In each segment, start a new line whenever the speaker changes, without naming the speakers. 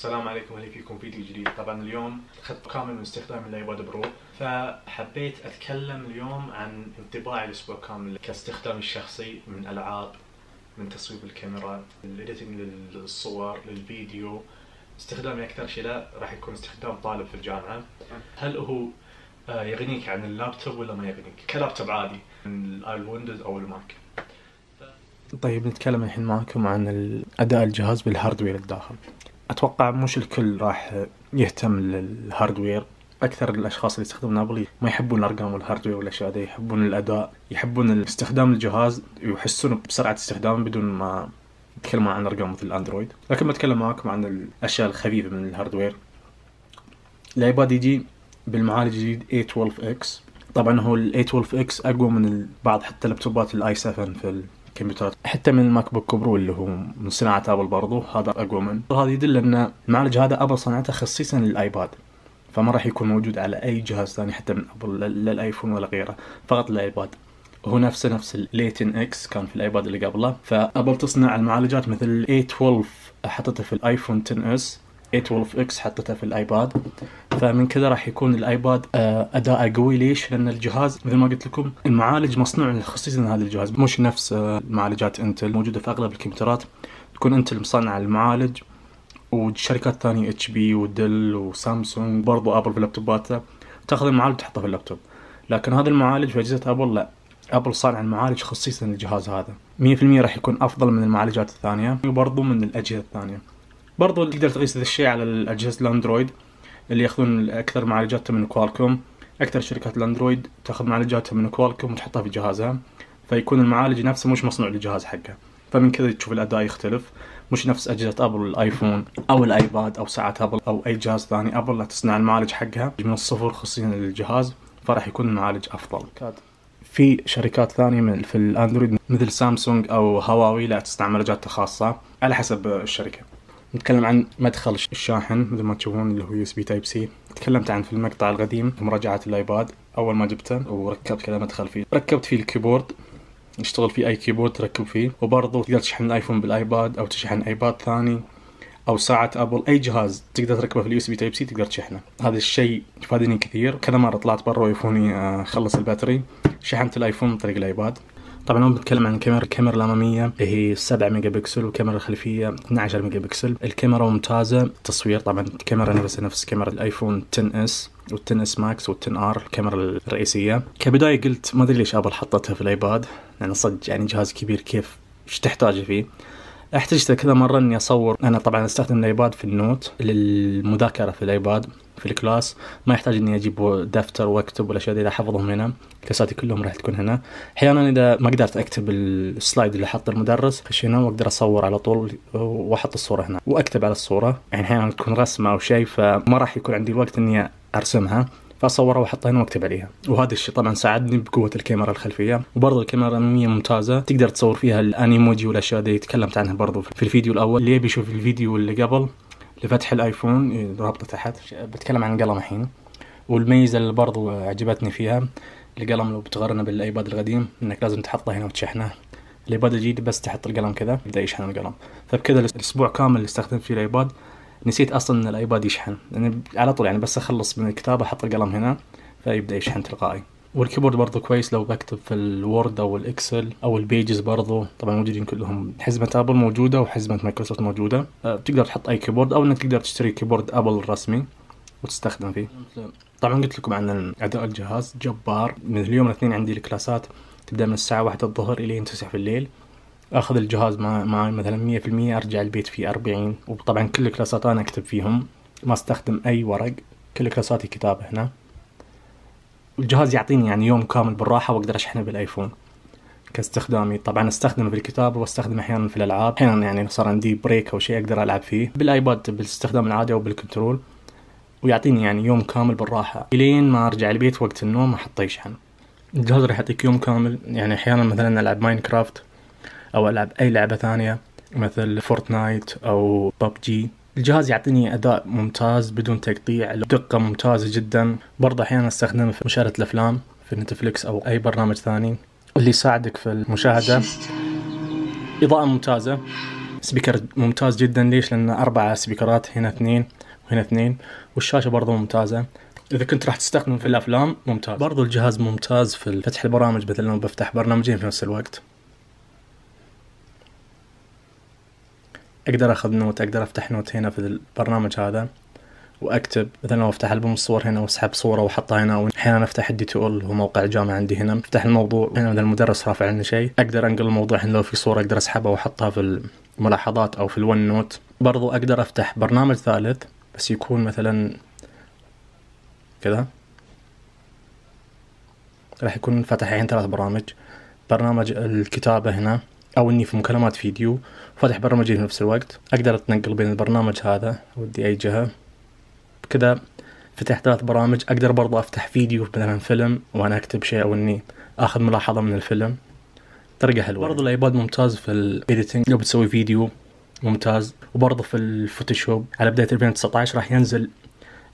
السلام عليكم أهلا فيكم فيديو جديد. طبعا اليوم اخذت كامل من استخدام الايباد برو فحبيت أتكلم اليوم عن انطباعي الأسبوع كامل كاستخدامي الشخصي من ألعاب من تصوير الكاميرا ال editing للصور للفيديو. استخدامي أكثر شيء لا راح يكون استخدام طالب في الجامعة. هل هو آه، يغنيك عن اللابتوب ولا ما يغنيك؟ كلابتوب عادي من الويندوز أو الماك
طيب نتكلم الحين معكم عن أداء الجهاز بال hardware الداخل أتوقع مش الكل راح يهتم لل hardware. أكثر الأشخاص اللي يستخدمون ابل ما يحبون الأرقام وال hardware والأشياء دي يحبون الأداء يحبون استخدام الجهاز ويحسون بسرعة استخدامه بدون ما يتكلمون عن ارقام مثل الأندرويد. لكن بتكلم معكم عن الأشياء الخفيفة من ال hardware. الأيباد يجي بالمعالج الجديد A12X طبعا هو ال A12X أقوى من بعض حتى لابتوبات ال i7 في الكمبيوترات حتى من الماك بوك برو اللي هو من صناعة آبل برضو هذا أقوى من هذا يدل أن المعالج هذا آبل صنعته خصيصا للآيباد فما راح يكون موجود على أي جهاز ثاني حتى من آبل لا الآيفون ولا غيره فقط للآيباد. هو نفسه نفس ال A10X كان في الآيباد اللي قبله فآبل تصنع المعالجات مثل ال A12 حطته في الآيفون 10 S A12X حطته في الآيباد. فمن كذا راح يكون الآيباد آه، اداءه قوي ليش؟ لأن الجهاز مثل ما قلت لكم المعالج مصنوع خصيصا هذا الجهاز. مش نفس آه، معالجات انتل موجودة في أغلب الكمبيوترات. تكون انتل مصنع المعالج وشركات ثانية HP ودل وسامسونج برضو ابل في لابتوباتها. تاخذ المعالج تحطه في اللابتوب. لكن هذا المعالج في أجهزة ابل لا. ابل صانع المعالج خصيصا للجهاز هذا. 100% راح يكون أفضل من المعالجات الثانية وبرضو من الأجهزة الثانية. برضو تقدر تقيس هذا الشيء على الأجهزة الأندرويد اللي ياخذون أكثر معالجاتهم من كوالكوم. أكثر شركات الأندرويد تأخذ معالجاتها من كوالكوم وتحطها في جهازها فيكون المعالج نفسه مش مصنوع للجهاز حقه. فمن كذا تشوف الأداء يختلف. مش نفس أجهزة ابل الآيفون أو الآيباد أو ساعه ابل أو أي جهاز ثاني. ابل لا تصنع المعالج حقها. من الصفر خصيصا للجهاز فراح يكون المعالج أفضل. في شركات ثانية من في الأندرويد مثل سامسونج أو هواوي لا تصنع معالجات خاصة على حسب الشركة. نتكلم عن مدخل الشاحن مثل ما تشوفون اللي هو USB Type-C تكلمت عن في المقطع القديم مراجعة الآيباد. أول ما جبته وركبت كذا مدخل فيه. ركبت فيه ال keyboard. يشتغل فيه أي keyboard تركب فيه. وبرضه تقدر تشحن الآيفون بالآيباد أو تشحن آيباد ثاني أو ساعة أبل. أي جهاز تقدر تركبه في ال USB Type-C تقدر تشحنه. هذا الشيء فادني كثير. كذا مرة طلعت برا وايفوني آه، خلص ال battery. شحنت الآيفون عن طريق الآيباد. طبعا هون بنتكلم عن الكاميرا الكاميرا الأمامية هي 7 ميجا بكسل والكاميرا الخلفية 12 ميجا بكسل الكاميرا ممتازة. التصوير طبعا الكاميرا نفسها نفس كاميرا الآيفون 10S وال 10S Max وال 10R الكاميرا الرئيسية. كبداية قلت ما أدري ليش أبل حطتها في الآيباد لأن صدق يعني جهاز كبير كيف إيش تحتاج فيه. احتجت كذا مرة إني أصور. أنا طبعا استخدم الآيباد في ال note للمذاكرة في الآيباد. في ال class ما يحتاج إني أجيب دفتر وأكتب والاشياء دي احفظهم هنا كلاساتي كلهم راح تكون هنا. أحيانا إذا ما قدرت أكتب السلايد اللي حط المدرس خش هنا وأقدر أصور على طول وأحط الصورة هنا وأكتب على الصورة. يعني أحيانا تكون رسمة أو شيء فما راح يكون عندي الوقت إني أرسمها فأصورها وأحطها هنا وأكتب عليها. وهذا الشيء طبعا ساعدني بقوة الكاميرا الخلفية. وبرضه الكاميرا الاماميه ممتازة. تقدر تصور فيها الانيموجي والأشياء دي تكلمت عنها برضه في الفيديو الأول. اللي يبي يشوف الفيديو اللي قبل لفتح الآيفون رابطة تحت. بتكلم عن القلم الحين. والميزة اللي برضو عجبتني فيها القلم لو بتقارنه بالآيباد القديم إنك لازم تحطه هنا وتشحنه. الآيباد الجديد بس تحط القلم كذا يبدأ يشحن القلم. فبكذا الأسبوع كامل اللي استخدمت فيه الآيباد. نسيت أصلا إن الآيباد يشحن. يعني على طول يعني بس أخلص من الكتابه أحط القلم هنا فيبدأ يشحن تلقائي. والكيبورد برضو كويس لو بكتب في ال Word أو ال Excel أو ال Pages برضو. طبعا موجودين كلهم. حزمة ابل موجودة وحزمة مايكروسوفت موجودة. أه تقدر تحط أي كيبورد أو إنك تقدر تشتري كيبورد ابل الرسمي وتستخدم فيه. طبعا قلت لكم عن اداء الجهاز. جبار. من اليوم الاثنين عندي الكلاسات. تبدأ من الساعة واحدة الظهر الين تسع في الليل. آخذ الجهاز معي مثلا مية في المية أرجع البيت في أربعين. وطبعا كل الكلاسات أنا أكتب فيهم. ما أستخدم أي ورق. كل كلاساتي كتابة هنا. الجهاز يعطيني يعني يوم كامل بالراحة وأقدر أشحنه بالآيفون. كاستخدامي طبعا أستخدمه في الكتابة وأستخدمه أحيانا في الألعاب. أحيانا يعني صار عندي break أو شيء أقدر ألعب فيه. بالآيباد بالاستخدام العادي أو بال control. ويعطيني يعني يوم كامل بالراحة. إلين ما أرجع البيت وقت النوم احطه يشحن الجهاز راح يعطيك يوم كامل. يعني أحيانا مثلا ألعب ماينكرافت أو ألعب أي لعبة ثانية مثل فورتنايت أو ببجي الجهاز يعطيني أداء ممتاز بدون تقطيع دقة ممتازة جدا. برضه أحيانا أستخدمه في مشاهدة الأفلام في نتفليكس أو أي برنامج ثاني. اللي يساعدك في المشاهدة. إضاءة ممتازة. speaker ممتاز جدا. ليش؟ لأن أربع speakerات هنا اثنين وهنا اثنين. والشاشة برضو ممتازة. إذا كنت راح تستخدم في الأفلام ممتاز. برضو الجهاز ممتاز في فتح البرامج مثلا بفتح برنامجين في نفس الوقت. أقدر أخذ note أقدر أفتح note هنا في البرنامج هذا وأكتب مثلا لو أفتح ألبوم الصور هنا وأسحب صورة وأحطها هنا واحيانا أفتح ال D2L هو موقع الجامعة عندي هنا. أفتح الموضوع هنا مثلا المدرس رافع عنا شيء أقدر أنقل الموضوع هنا لو في صورة أقدر أسحبها وأحطها في الملاحظات أو في ال OneNote. برضو أقدر أفتح برنامج ثالث بس يكون مثلا كذا. راح يكون فتح الحين ثلاث برامج. برنامج الكتابة هنا. أو إني في مكالمات فيديو فاتح برنامجين في نفس الوقت. أقدر أتنقل بين البرنامج هذا ودي أي جهة. كذا فتحت ثلاث برامج. أقدر برضو أفتح فيديو مثلا فيلم وأنا أكتب شيء أو إني أخذ ملاحظة من الفيلم. طريقة حلوة. برضو الأيباد ممتاز في ال editing. لو بتسوي فيديو ممتاز. وبرضه في ال Photoshop. على بداية 2019 راح ينزل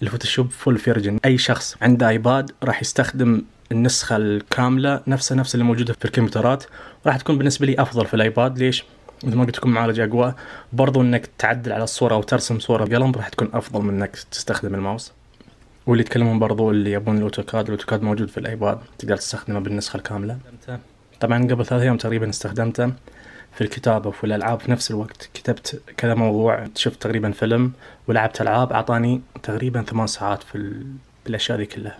ال Photoshop full version أي شخص عنده إيباد راح يستخدم النسخة الكاملة نفسها نفس اللي موجودة في الكمبيوترات. راح تكون بالنسبة لي أفضل في الآيباد. ليش؟ مثل ما قلت لكم معالج أقوى. برضو إنك تعدل على الصورة أو ترسم صورة بقلم راح تكون أفضل من إنك تستخدم الماوس. واللي يتكلمون برضو اللي يبون ال AutoCAD ال AutoCAD موجود في الآيباد. تقدر تستخدمه بالنسخة الكاملة. طبعا قبل ثلاث أيام تقريبا استخدمته في الكتابة وفي الألعاب في نفس الوقت. كتبت كذا موضوع شفت تقريبا فيلم ولعبت ألعاب أعطاني تقريبا ثمان ساعات في ال... بالأشياء ذي كلها.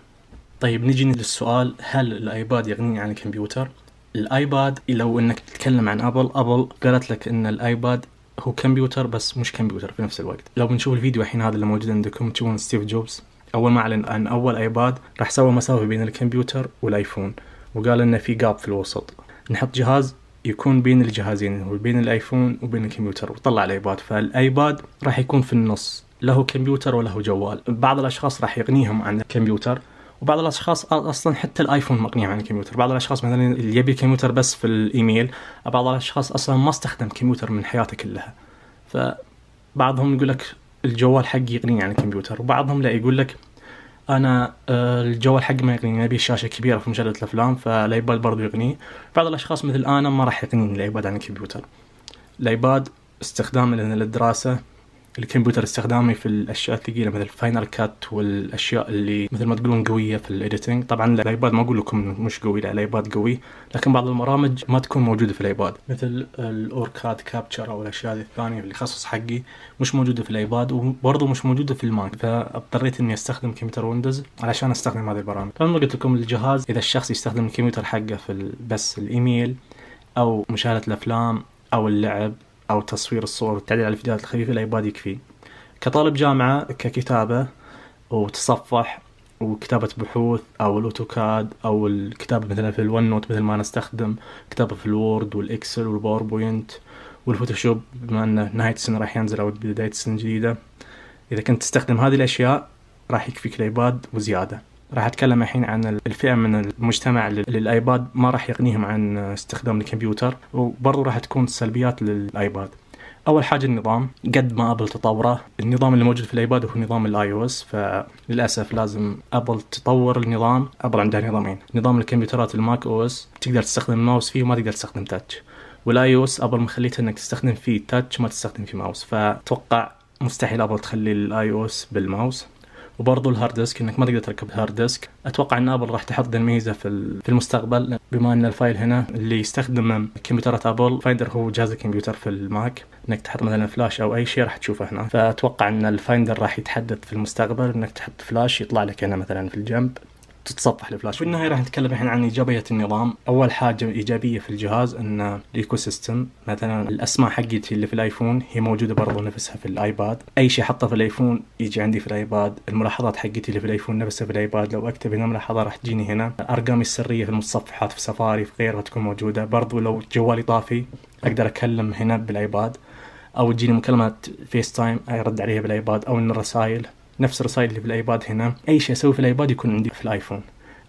طيب نجي للسؤال هل الآيباد يغني عن الكمبيوتر؟ الآيباد لو إنك تتكلم عن أبل أبل قالت لك إن الآيباد هو كمبيوتر بس مش كمبيوتر في نفس الوقت. لو بنشوف الفيديو الحين هذا اللي موجود عندكم تشوفون ستيف جوبز؟ أول ما أعلن عن أول آيباد راح سوى مسافة بين الكمبيوتر والآيفون وقال إنه في gap في الوسط. نحط جهاز يكون بين الجهازين هو بين الآيفون وبين الكمبيوتر وطلع الآيباد. فالآيباد راح يكون في النص له كمبيوتر وله جوال. بعض الأشخاص راح يغنيهم عن الكمبيوتر. وبعض الأشخاص أصلا حتى الآيفون مغنيهم عن الكمبيوتر. بعض الأشخاص مثلا اللي يبي الكمبيوتر بس في الإيميل بعض الأشخاص أصلا ما استخدم كمبيوتر من حياته كلها. فبعضهم يقول لك الجوال حقي يغنيني عن الكمبيوتر وبعضهم لا يقول لك أنا آه، الجوال حقي ما يغنيني أبي شاشة كبيرة في مشاهده الأفلام فالآيباد برضو يغني بعض الأشخاص مثل أنا ما راح يغنيني الآيباد عن الكمبيوتر. الآيباد استخدامه للدراسه الكمبيوتر استخدامي في الأشياء الثقيلة مثل Final Cut والأشياء اللي مثل ما تقولون قوية في ال editing طبعا الإيباد ما أقول لكم مش قوي لا الإيباد قوي لكن بعض البرامج ما تكون موجودة في الإيباد. مثل ال OrCAD Capture أو الأشياء الثانية اللي تخصص حقي مش موجودة في الإيباد وبرضه مش موجودة في الماك. فاضطريت إني أستخدم كمبيوتر ويندوز علشان أستخدم هذه البرامج. فلما قلت لكم الجهاز إذا الشخص يستخدم الكمبيوتر حقه في بس الإيميل أو مشاهدة الأفلام أو اللعب أو تصوير الصور والتعديل على الفيديوهات الخفيفة الإيباد يكفي. كطالب جامعة ككتابة وتصفح وكتابة بحوث أو ال AutoCAD أو الكتابة مثلا في ال OneNote مثل ما نستخدم كتابة في ال Word وال Excel وال PowerPoint وال Photoshop بما أنه نهاية السنة راح ينزل أو بداية السنة الجديدة. إذا كنت تستخدم هذه الأشياء راح يكفيك الأيباد وزيادة. راح أتكلم الحين عن الفئة من المجتمع للآيباد ما راح يغنيهم عن استخدام الكمبيوتر وبرضو راح تكون سلبيات للآيباد. أول حاجة النظام قد ما أبل تطوره النظام اللي موجود في الآيباد هو نظام ال iOS فللأسف لازم أبل تطور النظام أبل عندها نظامين. نظام الكمبيوترات ال macOS تقدر تستخدم الماوس فيه وما تقدر تستخدم touch. وال iOS أبل مخليتها إنك تستخدم فيه touch ما تستخدم فيه ماوس. فتوقع مستحيل أبل تخلي ال iOS بال mouse. وبرضه ال hard disk إنك ما تقدر تركب هارد ديسك. أتوقع إن أبل راح تحط الميزة في في المستقبل بما إن ال file هنا اللي يستخدم كمبيوترات أبل Finder هو جهاز الكمبيوتر في الماك. إنك تحط مثلا فلاش أو أي شيء راح تشوفه هنا. فأتوقع إن ال Finder راح يتحدث في المستقبل إنك تحط فلاش يطلع لك هنا مثلا في الجنب. تتصفح الفلاش في النهايه راح نتكلم الحين عن إيجابية النظام. أول حاجة إيجابية في الجهاز إن ال ecosystem مثلا الأسماء حقتي اللي في الآيفون هي موجودة برضو نفسها في الآيباد. أي شيء حطه في الآيفون يجي عندي في الآيباد. الملاحظات حقتي اللي في الآيفون نفسها في الآيباد. لو أكتب هنا ملاحظة راح تجيني هنا. أرقامي السرية في المتصفحات في سفاري في غيرها تكون موجودة. برضو لو جوالي طافي أقدر أكلم هنا بالآيباد. أو تجيني مكالمة FaceTime أرد عليها بالآيباد. أو إن الرسائل نفس الرسائل اللي في الايباد هنا. أي شيء أسوي في الآيباد يكون عندي في الآيفون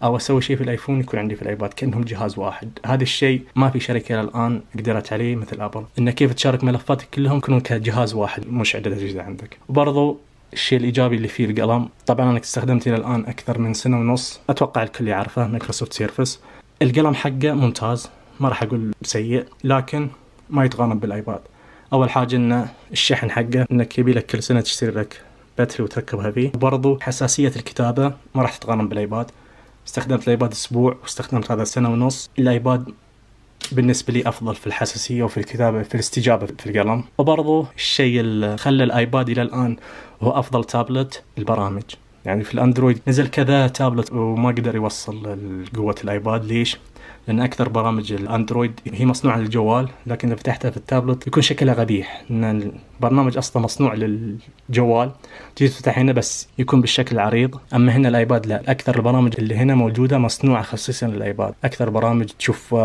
أو أسوي شيء في الآيفون يكون عندي في الآيباد كأنهم جهاز واحد. هذا الشيء ما في شركة الآن قدرت عليه مثل ابل إن كيف تشارك ملفاتك كلهم يكونون كجهاز واحد مش عدد أجهزة عندك. وبرضو الشيء الإيجابي اللي فيه القلم طبعا أنا استخدمت إلى الآن أكثر من سنة ونص. أتوقع الكل يعرفه Microsoft Surface القلم حقه ممتاز ما راح أقول سيء لكن ما يتقارن بالآيباد. أول حاجة إنه الشحن حقه إنك يبي لك كل سنة تشتري لك battery وتركبها فيه. وبرضو حساسية الكتابة ما راح تتقارن بالآيباد. استخدمت الآيباد أسبوع واستخدمت هذا سنة ونص. الآيباد بالنسبة لي أفضل في الحساسية وفي الكتابة في الاستجابة في القلم. وبرضو الشيء اللي خلى الآيباد إلى الآن هو أفضل تابلت البرامج. يعني في الأندرويد نزل كذا تابلت وما قدر يوصل قوة الآيباد. ليش؟ لأن أكثر برامج الأندرويد هي مصنوعة للجوال لكن إذا فتحتها في التابلت يكون شكلها قبيح ان البرنامج أصلا مصنوع للجوال. تجي تفتح هنا بس يكون بالشكل العريض. أما هنا الآيباد لا أكثر البرامج اللي هنا موجودة مصنوعة خصيصا للايباد أكثر برامج تشوف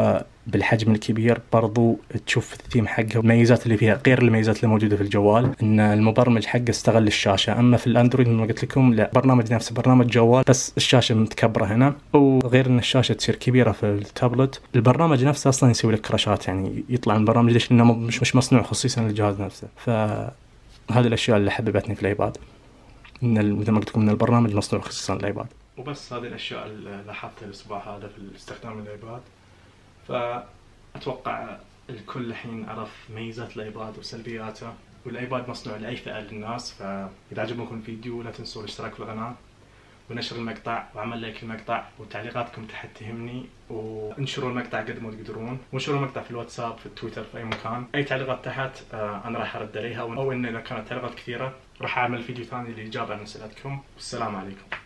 بالحجم الكبير برضو تشوف الثيم حقه الميزات اللي فيها غير الميزات اللي موجودة في الجوال إن المبرمج حقه استغل الشاشة. أما في الأندرويد مثل ما قلت لكم لا برنامج نفسه برنامج جوال بس الشاشة متكبرة هنا. وغير إن الشاشة تصير كبيرة في التابلت البرنامج نفسه أصلا يسوي لك crash ات يعني يطلع من البرنامج ليش؟ لأنه مش مش مصنوع خصيصا للجهاز نفسه. فهذه الأشياء اللي حببتني في الإيباد. ان مثل ما قلت لكم ان البرنامج مصنوع خصيصا للإيباد.
وبس هذه الأشياء اللي لاحظتها الأسبوع هذا في استخدام الايباد فأتوقع الكل الحين عرف ميزات الإيباد وسلبياته. والإيباد مصنوع لأي فئة للناس فإذا عجبكم الفيديو لا تنسوا الاشتراك في القناة. ونشر المقطع وعمل like المقطع وتعليقاتكم تحت تهمني وانشروا المقطع قد ما تقدرون. وانشروا المقطع في الواتساب في التويتر في أي مكان. أي تعليقات تحت آه، أنا راح أرد عليها. أو إن إذا كانت تعليقات كثيرة راح أعمل فيديو ثاني للاجابه عن أسئلتكم. والسلام عليكم.